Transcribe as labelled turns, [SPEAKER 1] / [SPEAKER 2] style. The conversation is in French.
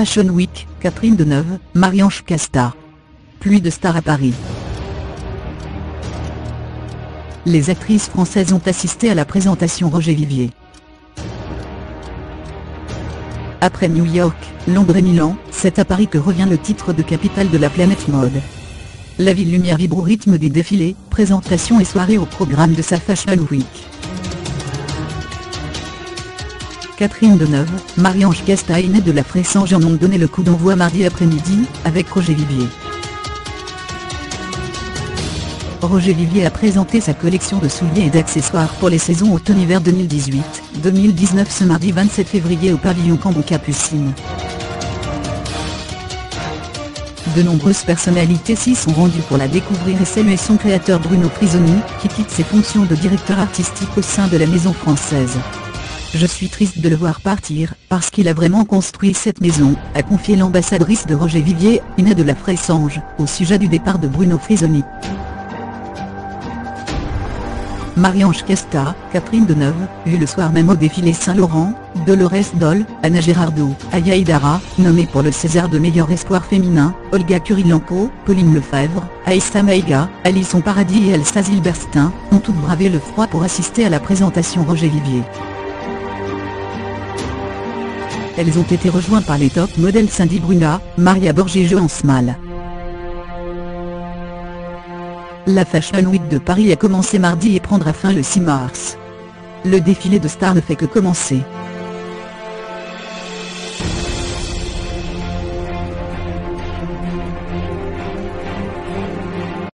[SPEAKER 1] Fashion Week, Catherine Deneuve, Marie-Ange Casta. Pluie de stars à Paris. Les actrices françaises ont assisté à la présentation Roger Vivier. Après New York, Londres et Milan, c'est à Paris que revient le titre de capitale de la planète mode. La ville lumière vibre au rythme des défilés, présentations et soirées au programme de sa Fashion Week. Catherine Deneuve, Marie-Ange Casta et Ned de la Fressange en ont donné le coup d'envoi mardi après-midi, avec Roger Vivier. Roger Vivier a présenté sa collection de souliers et d'accessoires pour les saisons automne-hiver 2018-2019 ce mardi 27 février au pavillon Cambon Capucine. De nombreuses personnalités s'y sont rendues pour la découvrir et saluer son créateur Bruno Frisoni, qui quitte ses fonctions de directeur artistique au sein de la maison française. Je suis triste de le voir partir, parce qu'il a vraiment construit cette maison, a confié l'ambassadrice de Roger Vivier, Ina de la Fressange, au sujet du départ de Bruno Frisoni. Marie-Ange Casta, Catherine Deneuve, vue le soir même au défilé Saint-Laurent, Dolores Doll, Anna Girardot, Aya Hidara, nommée pour le César de meilleur espoir féminin, Olga Kurilenko, Pauline Lefebvre, Aïssa Maïga, Alison Paradis et Elsa Zilberstein, ont toutes bravé le froid pour assister à la présentation Roger Vivier. Elles ont été rejointes par les top modèles Cindy Bruna, Maria Borges et Joance Mal. La Fashion Week de Paris a commencé mardi et prendra fin le 6 mars. Le défilé de stars ne fait que commencer.